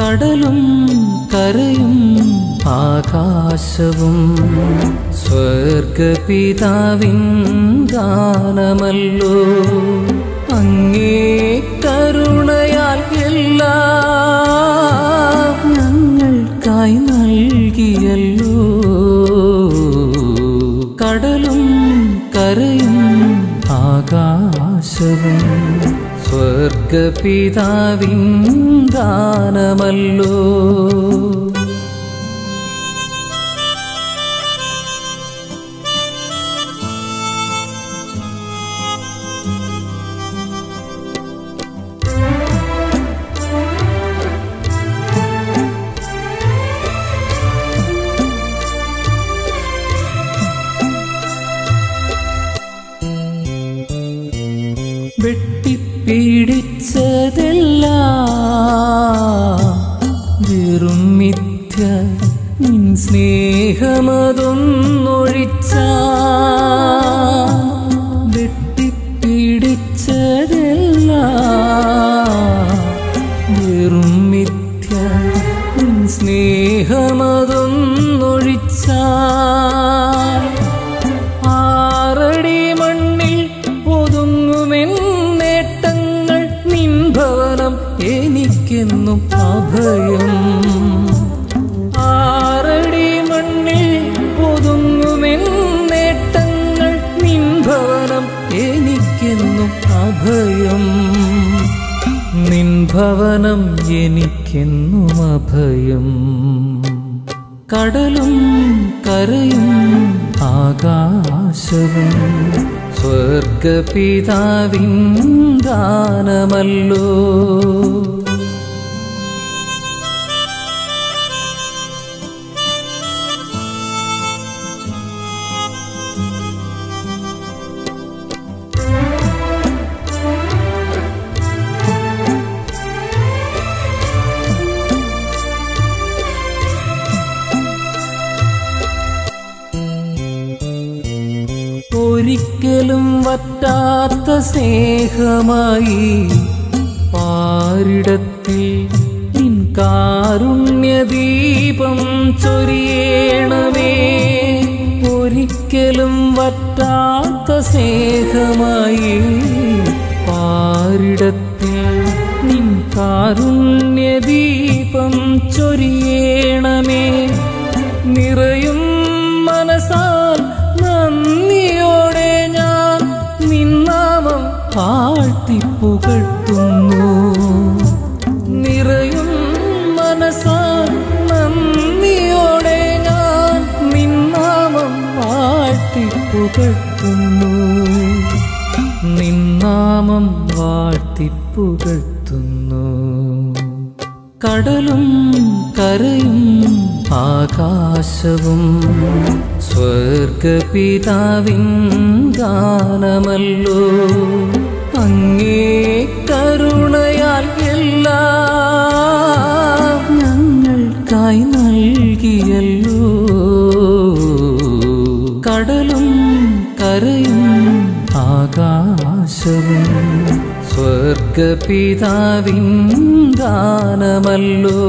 കടലും കരയും ആകാശവും സ്വർഗപിതാവിൻ ഗാനമല്ലോ. അങ്ങേ കരുണയാൽ എല്ലാം ആകാശവും സ്വർഗപിതാവിൻ ദാനമല്ലോ. വെട്ടിപ്പിടിച്ചതെല്ലാം വെറും മിഥ്യ സ്നേഹമതൊന്നൊഴിച്ച വെട്ടിപ്പിടിച്ചതെല്ലാം വെറും എനിക്കെന്നും അഭയം ആറടി മണ്ണിൽ പൊതുങ്ങുമെൻ നേട്ടങ്ങൾ നിൻ ഭവനം എനിക്കെന്നും അഭയം. നിൻ ഭവനം എനിക്കെന്നും അഭയം. കടലും കരയും ആകാശവും സ്വർഗപിതാവിൻ ദാനമല്ലോ വറ്റാത്ത സ്നേഹമായി പാരിടത്തിൽ നിൻ കാരുണ്യദീപം ചൊരിയേണമേ. ഒരിക്കലും വറ്റാത്ത സ്നേഹമായി പാരിടത്തിൽ നിൻ കാരുണ്യദീപം ചൊരിയണമേ. മനസാൽ നന്ദിയോടെ ഞാൻ നിന്നാമം വാഴ്ത്തിപ്പുകഴ്ത്തുന്നു. നിന്നാമം വാഴ്ത്തിപ്പുകഴ്ത്തുന്നു. കടലും കരയും ആകാശവും സ്വർഗപിതാവിൻ ഗാനമല്ലോ. അങ്ങേ കരുണയാൽ കടലും കരയും ആകാശവും സ്വർഗപിതാവിൻ ദാനമല്ലോ